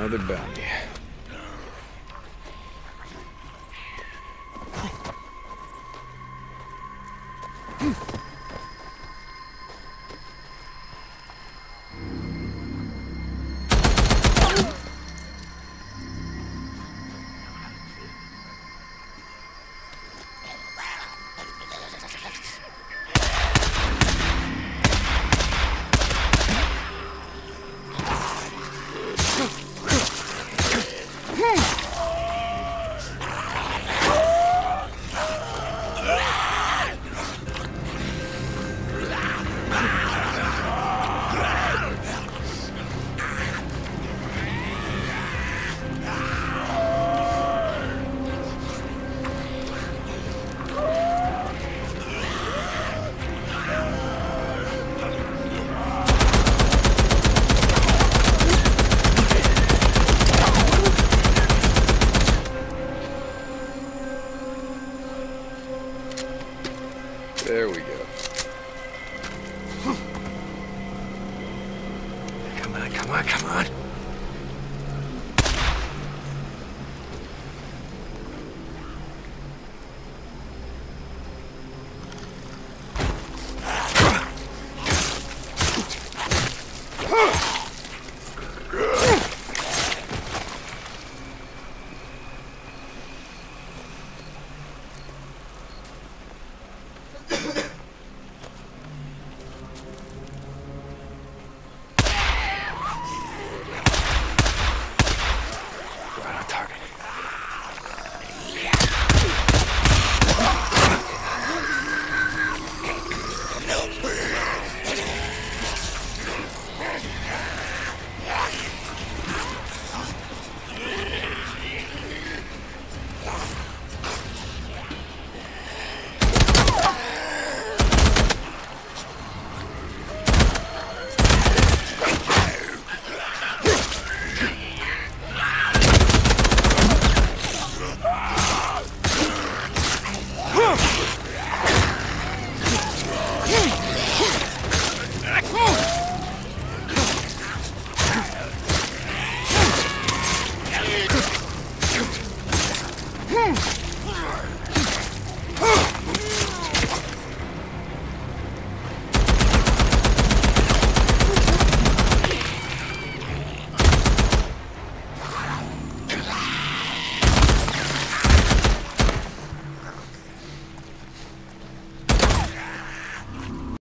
Another bounty. Hmm. There we go. Come on, come on. Huh! there.